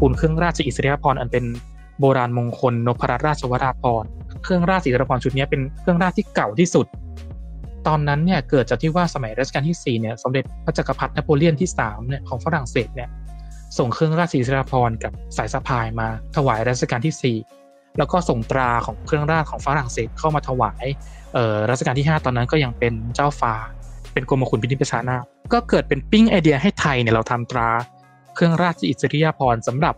กูลเครื่องราชอิสริยาภรณ์อันเป็นโบราณมงคลนพรัตนราชวราภรณ์เครื่องราชอิสริยาภรณ์ชุดนี้เป็นเครื่องราชที่เก่าที่สุด ตอนนั้นเนี่ยเกิดจากที่ว่าสมัยรัชกาลที่4เนี่ยสมเด็จพระจักรพรรดินโปเลียนที่3เนี่ยของฝรั่งเศสเนี่ยส่งเครื่องราชอิสริยาภรณ์กับสายสะพายมาถวายรัชกาลที่ 4 แล้วก็ส่งตราของเครื่องราชของฝรั่งเศสเข้ามาถวายเอ่อรัชกาลที่ 5 ตอนนั้นก็ยังเป็นเจ้าฟ้า เป็นกรมขุนพินิจประชานาก็เกิดเป็นปิ้งไอเดียให้ไทยเนี่ยเราทำตรา เครื่องราชอิสริยาภรณ์สำหรับ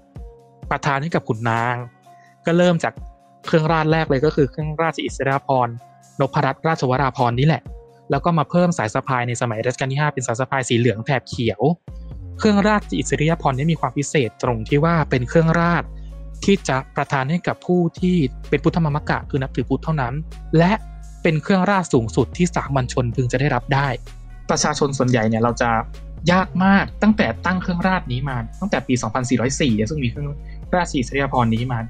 ประทานให้กับขุนนาง ก็เริ่มจากเครื่องราชแรกเลยก็คือเครื่องราชอิสริยาภรณ์นพรัตนราชวราภรณ์นี่แหละ แล้วก็มาเพิ่มสายสะพายในสมัยรัชกาลที่ 5 เป็นสายสะพายสีเหลืองแถบเขียว เครื่องราชอิสริยาภรณ์นี้มีความพิเศษตรงที่ว่าเป็นเครื่องราชที่จะประทานให้กับผู้ที่เป็นพุทธมามกะคือนับถือพุทธเท่านั้น และเป็นเครื่องราชสูงสุดที่สามัญชนพึงจะได้รับได้ ประชาชนส่วนใหญ่เนี่ยเราจะ ยากมากตั้งแต่ตั้งเครื่องราชนี้มา ตั้งแต่ปี 2404เนี่ยซึ่งมีเครื่องราชอิสริยาภรณ์นี้มา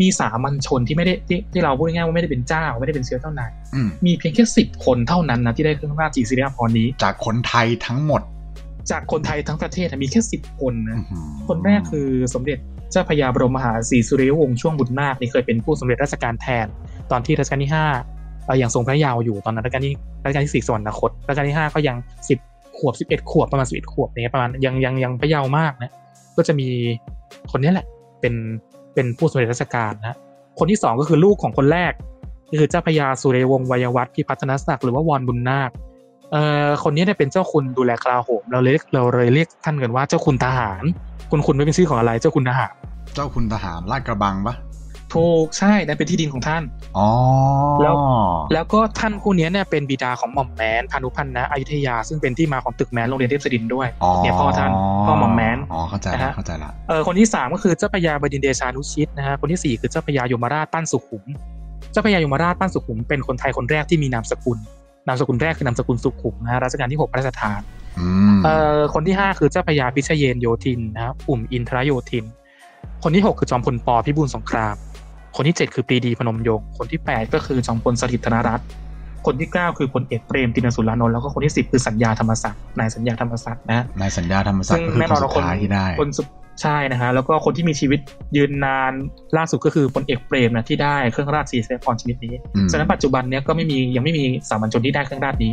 มีสามัญชนที่ไม่ได้ที่ที่เราพูดง่ายๆว่าไม่ได้เป็นเจ้า ไม่ได้เป็นเชื้อเจ้านายอืมมีเพียงแค่สิบคนเท่านั้นนะที่ได้เครื่องราชอิสริยาภรณ์นี้ จากคนไทยทั้งหมด จากคนไทยทั้งประเทศอะมีแค่สิบคนนะอื้อหือคนแรกคือสมเด็จเจ้าพระยาบรมมหาศรีสุริยวงศ์ช่วงบุตรนาคนี่เคยเป็นผู้สำเร็จราชการแทน ตอนที่รัชกาลที่ห้าเอ่ออย่างทรงพระเยาว์อยู่ตอนนั้นรัชกาลที่รัชกาลที่สี่สวรรคตรัชกาลที่ห้าก็ยังสิบ ขวบสิบเอ็ดขวบประมาณสิบเอ็ดขวบเนี่ยประมาณยังยังยังพระเยาว์มากนะก็จะมีคนนี้แหละ เป็นเป็นผู้สำเร็จราชการนะคนที่สองก็คือลูกของคนแรกก็คือเจ้าพระยาสุรยวงศ์วัยวัฒน์พิพัฒนศักดิ์หรือว่าวอนบุญนาคเอ่อคนนี้เนี่ยเป็นเจ้าคุณดูแลกลาโหมเราเลยเราเลยเรียกท่านกันว่าเจ้าคุณทหาร คุณคุณไม่เป็นชื่อของอะไรเจ้าคุณทหาร เจ้าคุณทหารลาดกระบังปะ ถูกใช่นั่นเป็นที่ดินของท่านอ๋อแล้วแล้วก็ท่านผู้นี้เนี่ยเป็นบิดาของหม่อมแมนพานุพันธ์นะอยุธยา ซึ่งเป็นที่มาของตึกแมนโรงเรียนเทพศดินด้วยเนี่ยพ่อท่านพ่อหม่อมแมนอ๋อเข้าใจนะละฮะเข้าใจละเออคนที่สามก็คือเจ้าพระยาบดินทร์เดชานุชิตนะฮะคนที่สี่คือเจ้าพระยายมราชปั้นสุขุม เจ้าพระยายมราชปั้นสุขุม เป็นคนไทยคนแรกที่มีนามสกุลนามสกุลแรกคือนามสกุลสุขุมนะฮะรัชกาลที่หกพระราชทานอืมเอ่อคนที่ห้าคือเจ้าพระยาพิชเยนโยธินนะครับอุ่มอินทรโยธิน คนที่หกคือจอมพลปพิบูลสงคราม คนที่เจ็ดคือปรีดีพนมยงค์คนที่แปดก็คือจอมพลสฤษดิ์ธนรัตน์คนที่เก้าคือพลเอกเปรมตินสุรานนท์แล้วก็คนที่สิบคือสัญญาธรรมศักดิ์นายสัญญาธรรมศักดิ์นะฮะนายสัญญาธรรมศักซึ่งดิ์ก็คือแน่คนนอนสุว่าดคนท้ายที่ได้คนสุดใช่นะฮะแล้วก็คนที่มีชีวิตยืนนานล่าสุดก็คือพลเอกเปรมนะที่ได้เครื่องราชสีเสพรชนิดนี้อืมฉะนั้นปัจจุบันเนี้ยก็ไม่มียังไม่มีสามัญชนที่ได้เครื่องราชนี้